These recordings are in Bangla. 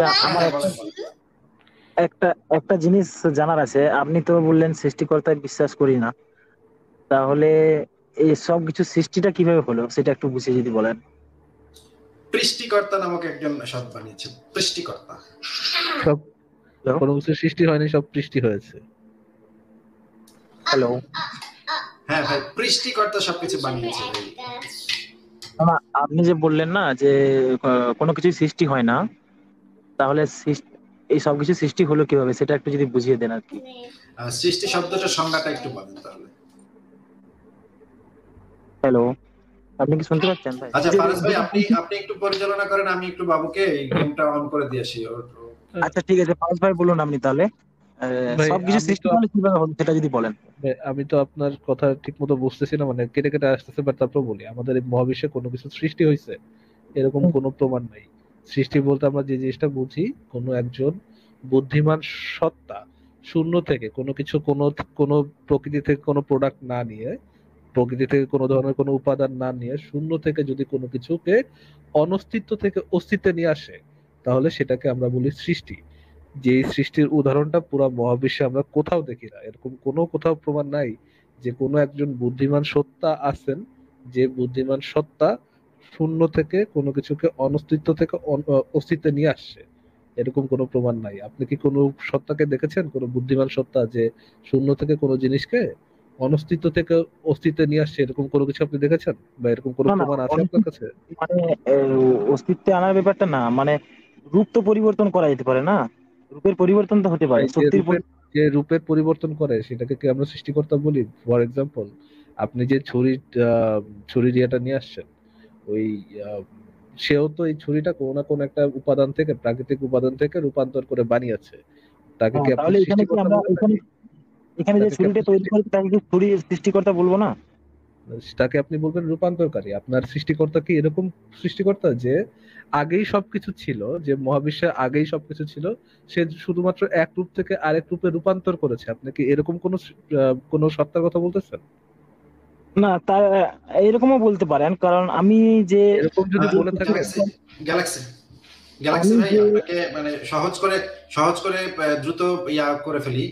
আমার একটা একটা জিনিস জানার আছে। আপনি তো বললেন সৃষ্টিকর্তায় বিশ্বাস করি না। তাহলে এই সব কিছু সৃষ্টিটা কীভাবে হলো? সেটা একটু বুঝিয়ে যদি বলেন। সৃষ্টিকর্তা নামক একজন সৎ বানিয়েছেন। সৃষ্টিকর্তা। সব কোনো কিছু সৃষ্টি হয়নি সব সৃষ্টি হয়েছে। হ্যালো হ্যাঁ ভাই সৃষ্টিকর্তা সবকিছু বানিয়েছে ভাই। আপনি যে বললেন না যে কোনো কিছু সৃষ্টি হয় না তাহলে এই সব কিছু সৃষ্টি হলো কীভাবে? সেটা একটু যদি বুঝিয়ে দেন আর কি। সৃষ্টি শব্দটার সংজ্ঞাটা একটু বলেন তাহলে। হ্যালো আপনি কি শুনতে পাচ্ছেন ভাই? আচ্ছা ফারাজ ভাই আপনি আপনি একটু পরিচালনা করেন আমি একটু বাবুকে এই গেমটা অন করে দিয়ে আসি। আচ্ছা ঠিক আছে ফারুক ভাই বলুন আপনি তাহলে। সবকিছু আমি সৃষ্টি তো- কীভাবে হলো সেটা যদি বলেন। আমি তো আপনার কথা ঠিক মতো বুঝতেছি না মানে কেটে কেটে আসতেছে বাট তারপর বলি আমাদের এই মহাবিশ্বে কোনো কিছু সৃষ্টি হয়েছে এরকম কোনো প্রমাণ নাই। সৃষ্টি বলতে আমরা যে জিনিসটা বুঝি, কোনো একজন বুদ্ধিমান সত্তা শূন্য থেকে কোনো কিছু, কোনো কোনো প্রকৃতি থেকে কোনো প্রোডাক্ট না নিয়ে, প্রকৃতি থেকে কোনো ধরনের কোনো উপাদান না নিয়ে শূন্য থেকে যদি কোনো কিছুকে অনস্তিত্ব থেকে অস্তিত্বে নিয়ে আসে, তাহলে সেটাকে আমরা বলি সৃষ্টি। যে সৃষ্টির উদাহরণটা পুরো মহাবিশ্বে আমরা কোথাও দেখি না। এরকম কোনো কোথাও প্রমাণ নাই যে কোনো একজন বুদ্ধিমান সত্তা আছেন, যে বুদ্ধিমান সত্তা শূন্য থেকে কোনো কিছুকে অনস্তিত্ব থেকে অস্তিত্বে নিয়ে আসছে। এরকম কোনো প্রমাণ নাই। আপনি কি কোনো সত্তাকে দেখেছেন? কোনো বুদ্ধিমান সত্তা যে শূন্য থেকে কোনো জিনিসকে অনস্তিত্ব থেকে অস্তিত্বে নিয়ে আসছে এরকম কোনো কিছু আপনি দেখেছেন? বা এরকম কোনো প্রমাণ আছে আপনার কাছে? মানে অস্তিত্বে আনার ব্যাপারটা না। মানে রূপ তো পরিবর্তন করা যেতে পারে না। রূপের পরিবর্তন তো হতে পারে। যে রূপের যে রূপের পরিবর্তন করে সেটাকে কি আমরা সৃষ্টিকর্তা বলি? ফর এক্সাম্পল আপনি যে ছুরি আহ, ছুরি ইয়েটা নিয়ে আসছেন ওই সেও তো এই ছুরিটা কোনো না কোনো একটা উপাদান থেকে প্রাকৃতিক উপাদান থেকে রূপান্তর করে বানিয়েছে। তাকে কি হ্যাঁ, আপনি তাহলে এখানে কি আমরা বলবেন এখানে? এখানে যে ছুরিটা তৈরি তাকে কি ছুরি সৃষ্টিকর্তা বলব না? তাকে আপনি বলবেন রূপান্তরকারী। আপনার সৃষ্টিকর্তা কি এরকম সৃষ্টিকর্তা যে আগেই সবকিছু ছিল যে মহাবিশ্বে আগেই সবকিছু ছিল সে শুধুমাত্র এক রূপ থেকে আরেক রূপে রূপান্তর করেছে? আপনি কি এরকম কোন কোন সত্তার কথা বলতেছেন? না তার এরকমও বলতে পারেন কারণ আমি যে এরকম যদি বলে থাকেন। গ্যালাক্সি গ্যালাক্সি গ্যালাক্সি ভাই আপনাকে মানে সহজ করে সহজ করে দ্রুত ইয়া করে ফেলি।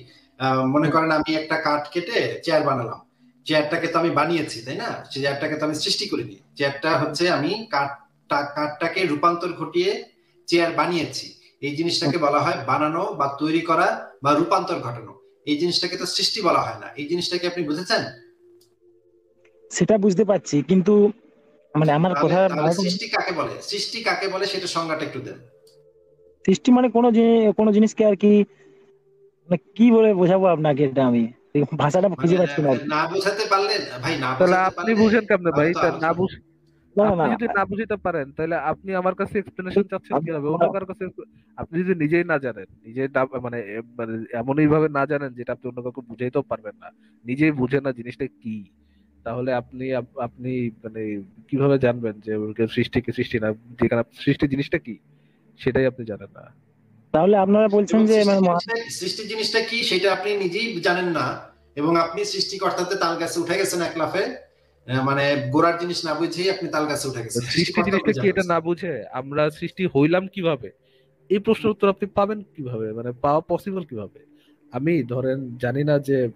মনে করেন আমি একটা কাঠ কেটে চেয়ার বানালাম। চেয়ারটাকে তো আমি বানিয়েছি তাই না? চেয়ারটাকে তো আমি সৃষ্টি করিনি। চেয়ারটা হচ্ছে আমি কাঠটা কাঠটাকে রূপান্তর ঘটিয়ে চেয়ার বানিয়েছি। এই জিনিসটাকে বলা হয় বানানো বা তৈরি করা বা রূপান্তর ঘটানো। এই জিনিসটাকে তো সৃষ্টি বলা হয় না। এই জিনিসটাকে আপনি বুঝেছেন? সেটা বুঝতে পারছি কিন্তু মানে আমার কথা সৃষ্টি কাকে বলে? সৃষ্টি কাকে বলে? সেটা সংজ্ঞাটা একটু দেন। সৃষ্টি মানে কোনো কোনো জিনিসকে আর কি মানে কি বলে বোঝাবো আপনাকে এটা আমি? ভাষাটা খুঁজে পাচ্ছি না মানে না বোঝাতে পারলে ভাই না তাহলে আপনি বুঝেন কেমনে ভাই? না বুঝ আপনি যদি না বুঝতে পারেন তাহলে আপনি আমার কাছে এক্সপ্লেনেশন চাচ্ছেন কীভাবে অন্য কারোর কাছে আপনি যদি নিজেই না জানেন নিজে মানে মানে এমনই ভাবে না জানেন যেটা আপনি অন্য কাউকে বুঝাইতেও পারবেন না নিজেই বুঝেন না জিনিসটা কি। তাহলে আপনি আপনি মানে কীভাবে জানবেন যে সৃষ্টি কি সৃষ্টি না যেখানে সৃষ্টি জিনিসটা কি? সেটাই আপনি জানেন না। তাহলে আপনারা বলছেন যে সৃষ্টি মানে জিনিসটা- সৃষ্টি জিনিসটা কি সেটা আপনি নিজেই জানেন না। এবং আপনি সৃষ্টিকর্তাতে তাল গাছে উঠে গেছেন এক লাফে মানে গোড়ার জিনিস না বুঝেই আপনি তাল গাছে উঠে গেছেন। সৃষ্টি জিনিসটা বুঝে কি এটা না বুঝে আমরা সৃষ্টি হইলাম কীভাবে? এই প্রশ্নের উত্তর আপনি পাবেন কীভাবে? মানে পাওয়া পসিবল কীভাবে? আমি ধরেন জানি না যে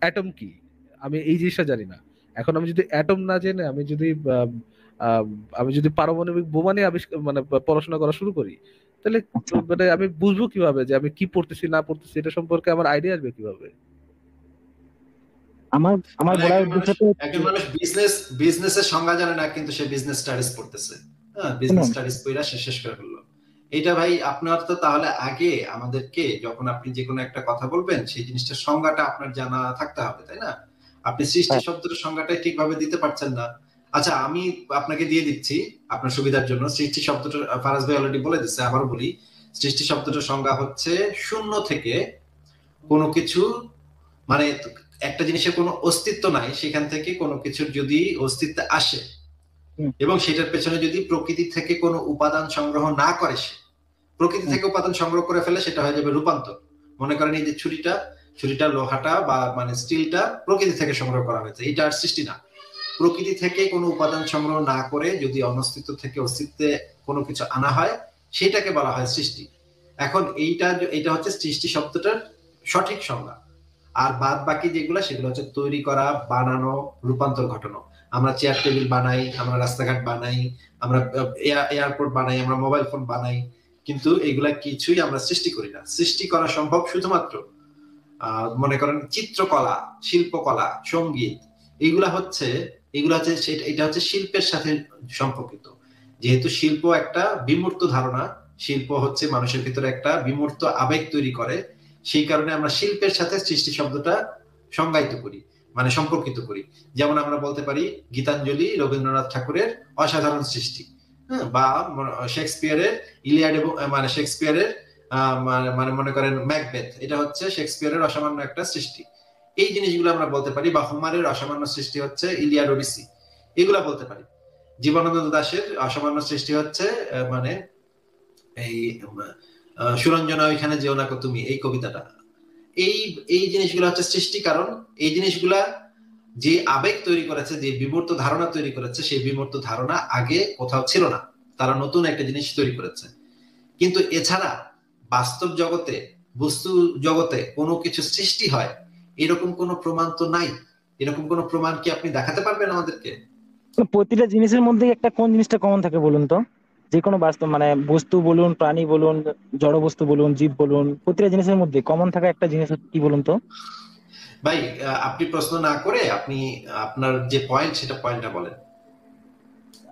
অ্যাটম কি? আমি এই জিনিসটা জানি না। এখন আমি যদি অ্যাটম না জেনে আমি যদি আম, যদি পারমাণবিক বোমা নিয়ে আবিষ্কার মানে পড়াশোনা করা শুরু করি তাহলে আচ্ছা। মানে আমি বুঝব কীভাবে যে আমি কি পড়তেছি না পড়তেছি এটা সম্পর্কে আমার আইডিয়া আসবে কীভাবে? আমার আমার মানে বলার উদ্দেশ্য তো একজন মানুষ বিজনেস বিজনেসের সংজ্ঞা জানে না কিন্তু সে বিজনেস স্টাডিজ পড়তেছে। হ্যাঁ বিজনেস স্টাডিজ পড়া সে শেষ করে ফেলল। এটা ভাই আপনার তো তাহলে আগে আমাদেরকে যখন আপনি যে কোনো একটা কথা বলবেন সেই জিনিসটার সংজ্ঞাটা আপনার জানা থাকতে হবে তাই না? আপনি সৃষ্টি হ্যাঁ। শব্দটার সংজ্ঞাটাই ঠিকভাবে দিতে পারছেন না। আচ্ছা আমি আপনাকে দিয়ে দিচ্ছি আপনার সুবিধার জন্য। সৃষ্টি শব্দটা ফারাজ ভাই অলরেডি বলে দিচ্ছে আবার বলি। সৃষ্টি শব্দটার সংজ্ঞা হচ্ছে শূন্য থেকে কোনো কিছু মানে একটা জিনিসের কোনো অস্তিত্ব নাই সেখান থেকে কোনো কিছুর যদি অস্তিত্ব আসে এবং সেটার পেছনে যদি প্রকৃতি থেকে কোনো উপাদান সংগ্রহ না করে সে প্রকৃতি থেকে উপাদান সংগ্রহ করে ফেলে সেটা হয়ে যাবে রূপান্তর। মনে করেন এই যে ছুরিটা ছুরিটা লোহাটা বা মানে স্টিলটা প্রকৃতি থেকে সংগ্রহ করা হয়েছে। এটা আর সৃষ্টি না। প্রকৃতি থেকে কোনো উপাদান সংগ্রহ না করে যদি অনস্তিত্ব থেকে অস্তিত্বে কোনো কিছু আনা হয়, সেটাকে বলা হয় সৃষ্টি। এখন এইটা এটা হচ্ছে সৃষ্টি শব্দটার সঠিক সংজ্ঞা। আর বাদ বাকি যেগুলো, সেগুলো হচ্ছে তৈরি করা, বানানো, রূপান্তর ঘটানো। আমরা চেয়ার টেবিল বানাই, আমরা রাস্তাঘাট বানাই, আমরা এয়ারপোর্ট বানাই, আমরা মোবাইল ফোন বানাই। কিন্তু এগুলা কিছুই আমরা সৃষ্টি করি না। সৃষ্টি করা সম্ভব শুধুমাত্র মনে করেন চিত্রকলা, শিল্পকলা, সংগীত এইগুলা হচ্ছে, এগুলা হচ্ছে এটা হচ্ছে শিল্পের সাথে সম্পর্কিত। যেহেতু শিল্প একটা বিমূর্ত ধারণা, শিল্প হচ্ছে মানুষের ভিতরে একটা বিমূর্ত আবেগ তৈরি করে, সেই কারণে আমরা শিল্পের সাথে সৃষ্টি শব্দটা সংজ্ঞায়িত করি মানে সম্পর্কিত করি। যেমন আমরা বলতে পারি গীতাঞ্জলি, রবীন্দ্রনাথ ঠাকুরের অসাধারণ সৃষ্টি হ্যাঁ বা শেক্সপিয়ারের ইলিয়াড এবং মানে শেক্সপিয়ারের মানে, মানে মনে করেন ম্যাকবেথ এটা হচ্ছে শেক্সপিয়ারের অসামান্য একটা সৃষ্টি। এই জিনিসগুলো আমরা বলতে পারি বা হুমারের অসামান্য সৃষ্টি হচ্ছে ইলিয়াড ওডিসি। এগুলা বলতে পারি। জীবনানন্দ দাসের অসামান্য সৃষ্টি হচ্ছে মানে এই সুরঞ্জনা ওইখানে যেও না তুমি এই কবিতাটা। এই এই জিনিসগুলো হচ্ছে সৃষ্টি কারণ। এই জিনিসগুলা যে আবেগ তৈরি করেছে যে বিমূর্ত ধারণা তৈরি করেছে সেই বিমূর্ত ধারণা আগে কোথাও ছিল না। তারা নতুন একটা জিনিস তৈরি করেছে। কিন্তু এছাড়া বাস্তব জগতে বস্তু জগতে কোনো কিছু সৃষ্টি হয় এরকম কোনো প্রমাণ তো নাই। এরকম কোনো প্রমাণ কি আপনি দেখাতে পারবেন আমাদেরকে? প্রতিটা জিনিসের মধ্যে একটা কোন জিনিসটা কমন থাকে বলুন তো? যে কোনো বাস্তব মানে বস্তু বলুন প্রাণী বলুন জড় বস্তু বলুন জীব বলুন প্রতিটা জিনিসের মধ্যে কমন থাকা একটা জিনিস কি বলুন তো? ভাই আপনি প্রশ্ন না করে আপনি আপনার যে পয়েন্ট সেটা পয়েন্টটা বলেন।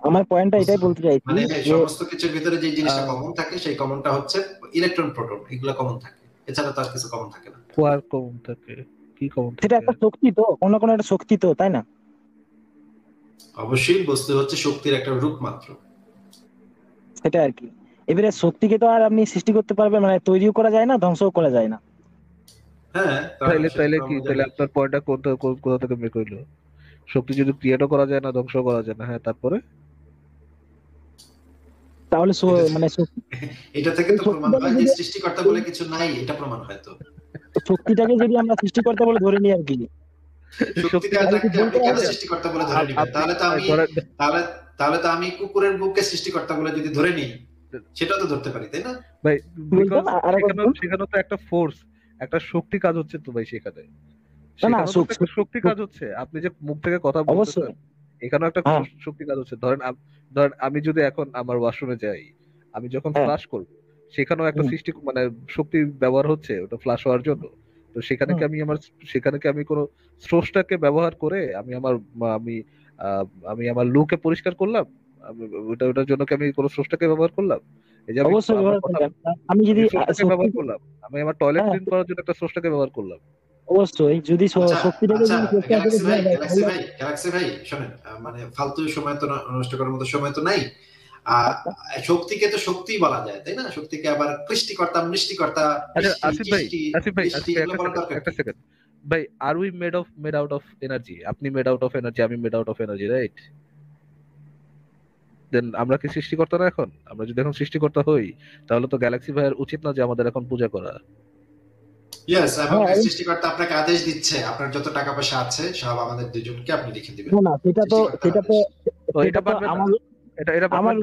আমার পয়েন্টটা এটাই বলতে চাইছি মানে সমস্ত কিছুর ভিতরে যে জিনিসটা কমন থাকে সেই কমনটা হচ্ছে ইলেকট্রন প্রোটন এগুলো কমন থাকে। এছাড়া তো আর কিছু কমন থাকে না। কোয়ার কমন থাকে কি কমন সেটা একটা শক্তি তো কোনো কোনো একটা শক্তি তো তাই না? অবশ্যই বস্তু হচ্ছে শক্তির একটা রূপ মাত্র। সেটা আর কি। এবারে শক্তিকে তো আর আপনি সৃষ্টি করতে পারবেন মানে তৈরিও করা যায় না ধ্বংসও করা যায় না। হ্যাঁ তাহলে তাহলে কি? তাহলে আপনার পয়েন্টটা কোথা কোথা থেকে বের করল? শক্তি যদি ক্রিয়েটও করা যায় না ধ্বংস করা যায় না হ্যাঁ তারপরে? তাহলে মানে এটা থেকে তো প্রমাণ হয় যে সৃষ্টিকর্তা বলে কিছু নাই এটা প্রমাণ হয় তো। শক্তিটাকে যদি আমরা সৃষ্টিকর্তা বলে ধরে নিই আর কি। সৃষ্টিকর্তা বলে ধরে নিবেন তাহলে তো আমি তাহলে তাহলে তো আমি কুকুরের বুককে সৃষ্টিকর্তা বলে যদি ধরে নিই সেটা তো ধরতে পারি তাই না? ভাই সেখানে তো একটা ফোর্স একটা শক্তি কাজ হচ্ছে তো ভাই সেখানে। শক্তি কাজ হচ্ছে। আপনি যে মুখ থেকে কথা বলছেন এখানেও একটা হ্যাঁ। শক্তি কাজ হচ্ছে। ধরেন ধরেন আমি যদি এখন আমার ওয়াশরুমে যাই আমি যখন ফ্লাশ হ্যাঁ। করব সেখানেও একটা সৃষ্টি মানে শক্তি ব্যবহার হচ্ছে ওটা ফ্লাশ হওয়ার জন্য। তো সেখানে কি আমি আমার সেখানে কি আমি কোনো স্রোসটাকে ব্যবহার করে আমি আমার আমি আমি আমার লুকে পরিষ্কার করলাম? ওটা ওটার জন্য কি আমি কোনো স্রোসটাকে ব্যবহার করলাম? এই যে আমি যদি ব্যবহার করলাম। আমি আমার টয়লেট ক্লিন করার জন্য একটা স্রোসটাকে ব্যবহার করলাম। অবশ্যই যদি শক্তিটাকে গ্যালাক্সি ভাই শোনেন মানে ফালতু সময় তো নষ্ট করার মতো সময় তো নাই। শক্তিকে তো শক্তি বলা যায় তাই না? শক্তিকে আবার কৃষ্টিকর্তা মৃষ্টিকর্তা আসিফ ভাই আসিফ ভাই একটা সেকেন্ড ভাই আর we made of made out of energy আপনি মেড আউট অফ এনার্জি আমি made out of energy right then আমরা কি সৃষ্টিকর্তা না এখন? আমরা যদি এখন সৃষ্টিকর্তা হই তাহলে তো গ্যালাক্সি ভাইয়ের উচিত না যে আমাদের এখন পূজা করা। ইয়েস এবং সৃষ্টিকর্তা আপনাকে আদেশ দিচ্ছে আপনার যত টাকা পয়সা আছে সব আমাদের দুজনকে আপনি লিখে দিবেন। না সেটা তো সেটা তো এটা আমার এটা এটা আমার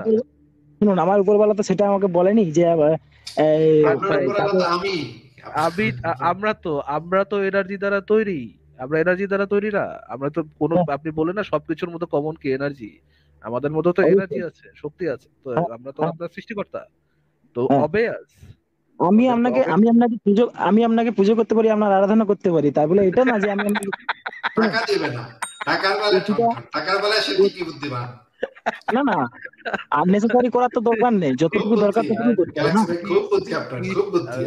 শুনুন আমার উপরওয়ালা তো সেটা আমাকে বলেনি যে আমি। আমি আমরা তো আমরা তো এনার্জি দ্বারা তৈরি। আমরা এনার্জি দ্বারা তৈরি না। আমরা তো কোনো হ্যাঁ। আপনি বলেন না সবকিছুর মতো কমন কি এনার্জি আমাদের মধ্যে তো এনার্জি আছে শক্তি আছে। তো হ্যাঁ, আমরা তো হ্যাঁ। আপনার সৃষ্টিকর্তা। তো অবেয়াস আমি আপনাকে আমি আপনাকে পুজো আমি আপনাকে পুজো করতে পারি আপনার আরাধনা করতে পারি। তাই বলে এটা না যে আমি টাকা দেবে না। টাকার বেলা টাকার বেলা সে কি বুদ্ধিমান। না না আননেসেসারি করার তো দরকার নেই যতটুকু দরকার ততটুকু করতে হবে খুব বুদ্ধি আপনার খুব বুদ্ধি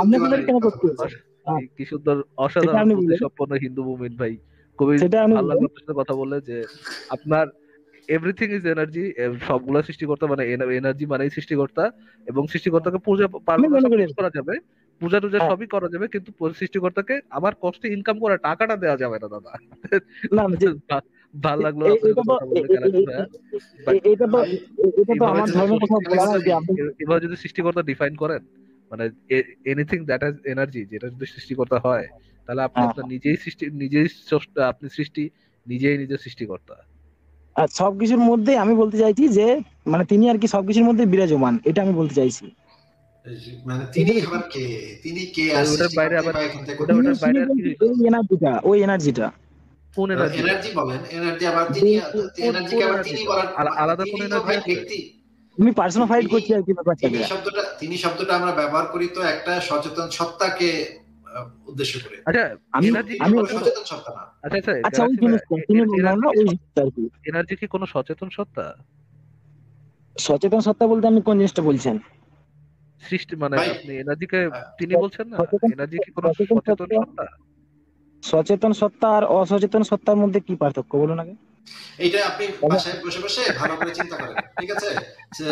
আপনাদের কেন করতে কি সুন্দর অসাধারণ সম্পন্ন হিন্দু মুমিন ভাই। খুবই ভালো কথা বলে যে আপনার এভরিথিং ইজ এনার্জি সবগুলো সৃষ্টিকর্তা মানে এনার্জি মানেই সৃষ্টিকর্তা এবং সৃষ্টিকর্তাকে পূজা করা যাবে পূজা টুজা হ্যাঁ। সবই করা যাবে কিন্তু সৃষ্টিকর্তাকে আমার কষ্টে ইনকাম করা টাকাটা দেওয়া যাবে না দাদা ভালো লাগল এবার যদি সৃষ্টিকর্তা ডিফাইন করেন মানে এনিথিং দ্যাট হ্যাজ এনার্জি যেটা যদি সৃষ্টিকর্তা হয় তাহলে আপনি হ্যাঁ। আপনার নিজেই সৃষ্টি নিজেই আপনি সৃষ্টি নিজেই নিজের সৃষ্টিকর্তা আর সবকিছুর মধ্যে আমি বলতে চাইছি যে মানে তিনি আর কি সবকিছুর মধ্যে বিরাজমান এটা আমি বলতে চাইছি। মানে তিনি আবার কে? তিনি কে ওটার বাইরে আবার- সৃষ্টিকর্তা বা এখান থেকে? ওটা- ওটার বাইরে ওই এনার্জিটা ওই এনার্জিটা। কোন এনার্জি এনার্জি? বলেন এনার্জি আবার তিনি কোন- আবার তিনি বলার আলাদা কোন তো energy ভাই আছে? ব্যক্তি। আমি পার্সোনাফাইড করছি আর কি তিনি শব্দটা আমরা ব্যবহার করি তো একটা সচেতন সত্তাকে উদ্দেশ্য করে। আচ্ছা আমি এনার্জি আমি সচেতন সত্তা না। আচ্ছা আচ্ছা আচ্ছা ওই জিনিসটা তিনি বললাম না ওই আর কি। এনার্জি কি কোনো সচেতন সত্তা? সচেতন সত্তা বলতে আমি কোন জিনিসটা বলছেন? সৃষ্টি মানে আপনি এনার্জিকে তিনি বলছেন না এনার্জি কি কোনো সচেতন সত্তা- সত্তা? সচেতন সত্তা আর অসচেতন সত্তার মধ্যে কি পার্থক্য বলুন আগে? এইটা আপনি বাসায় বসে বসে ভালো করে চিন্তা করেন ঠিক আছে?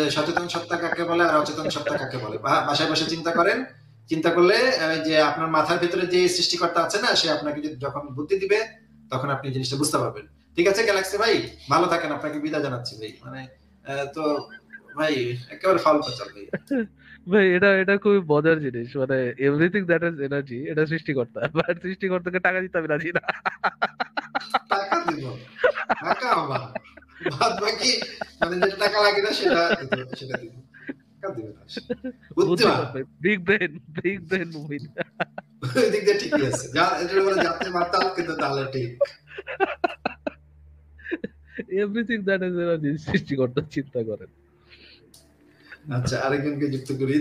সচেতন সত্তা কাকে বলে আর অচেতন সত্তা কাকে বলে? বাসায় বসে চিন্তা করেন চিন্তা করলে যে আপনার মাথার ভিতরে যে সৃষ্টিকর্তা আছে না সে আপনাকে যদি যখন বুদ্ধি দিবে তখন আপনি জিনিসটা বুঝতে পারবেন। ঠিক আছে গ্যালাক্সি ভাই? ভালো থাকেন আপনাকে বিদায় জানাচ্ছি ভাই। মানে তো ভাই একেবারে ফাউল করছেন ভাই। ভাই এটা এটা খুবই মজার জিনিস। মানে এভরিথিং দ্যাট ইজ এনার্জি এটা সৃষ্টিকর্তা। বাট সৃষ্টিকর্তাকে টাকা দিতে আমি রাজি না। টাকা দিব? টাকা আমার। বাদ বাকি মানে যেটা টাকা লাগে না সেটা সেটা দিব। টাকা না বুদ্ধিমান big brain big brain movie দিক দিয়ে ঠিকই আছে। যা এটা বলে যাতে মাতাল কিন্তু তাহলে ঠিক। এভরিথিং দ্যাট ইজ এনার্জি সৃষ্টিকর্তা চিন্তা করেন। আচ্ছা আরেকজনকে যুক্ত করি